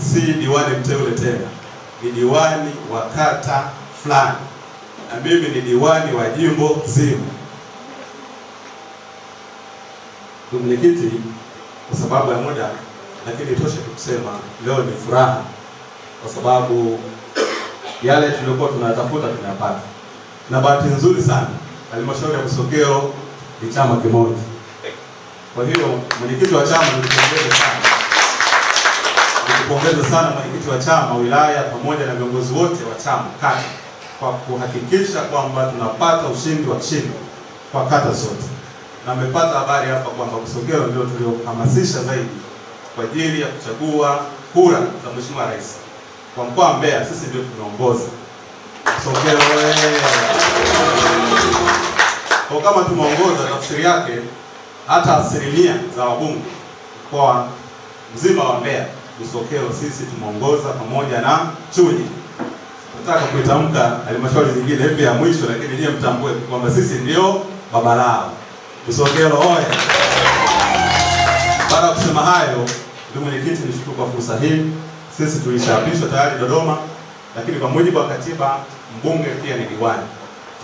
si diwani mteule tena, ni diwani wa kata fulani, na mimi ni diwani wa jimbo zima. Ndugu mwenyekiti, kwa sababu ya muda, lakini itoshe tu kusema leo ni furaha, kwa sababu yale tuliokuwa tunatafuta tunayapata, na bahati nzuri sana halmashauri ya Busokelo ni chama kimoja. Kwa hiyo mwenyekiti wa chama nikupongeze sana, nikupongeze sana mwenyekiti wa chama wilaya pamoja na viongozi wote wa chama kata kwa kuhakikisha kwamba tunapata ushindi wa kishindo kwa kata zote, na mmepata habari hapa kwamba Busokelo ndio tuliohamasisha zaidi kwa ajili ya kuchagua kura za Mheshimiwa Rais. Kwa mkoa wa Mbeya sisi ndio tunaongoza Busokelo. eh. Kwa kama tumeongoza, tafsiri yake hata asilimia za wabunge mkoa mzima wa Mbeya, Busokelo sisi tumeongoza pamoja na Chunya. Nataka kuitamka halmashauri zingine hivi ya mwisho, lakini nyie mtambue kwamba sisi ndio baba lao. Busokelo oye! Baada ya kusema hayo, ndugu mwenyekiti, nishukuru kwa fursa hii. Sisi tulishaapishwa tayari Dodoma, lakini kwa mujibu wa katiba mbunge pia ni diwani.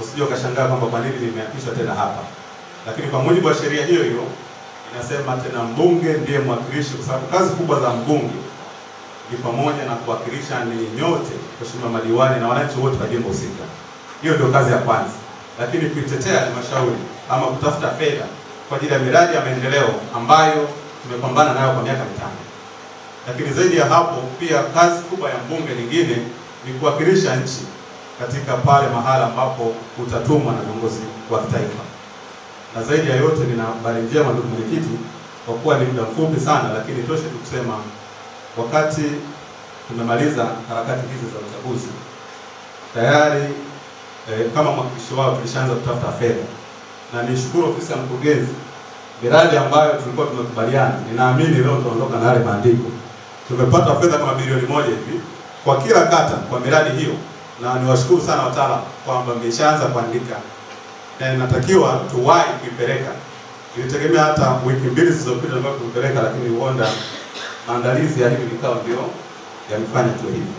Usije ukashangaa kwamba kwa nini nimeapishwa tena hapa, lakini kwa mujibu wa sheria hiyo hiyo inasema tena mbunge ndiye mwakilishi, kwa sababu kazi kubwa za mbunge ni pamoja na kuwakilisha ni nyote, waheshimiwa madiwani na wananchi wote wa jimbo husika. Hiyo ndio kazi ya kwanza, lakini kuitetea halmashauri ama kutafuta fedha kwa ajili ya miradi ya maendeleo ambayo tumepambana nayo kwa miaka mitano. Lakini zaidi ya hapo, pia kazi kubwa ya mbunge nyingine ni kuwakilisha nchi katika pale mahala ambapo utatumwa na viongozi wa kitaifa. Na zaidi ya yote, nina habari njema ndugu mwenyekiti, kwa kuwa ni muda mfupi sana, lakini toshe tu kusema wakati tumemaliza harakati hizi za uchaguzi tayari eh, kama mwakilishi wao tulishaanza kutafuta fedha, na nishukuru ofisi ya mkurugenzi, miradi ambayo tulikuwa tumekubaliana, ninaamini leo tunaondoka na yale maandiko. Tumepata fedha kama bilioni moja hivi kwa kila kata kwa miradi hiyo, na niwashukuru sana wataalamu kwamba mmeshaanza kuandika na inatakiwa tuwahi kuipeleka. Ilitegemea hata wiki mbili zilizopita ambayo kuipeleka, lakini huenda maandalizi ya hivi vikao ndio yamefanya tu hivi.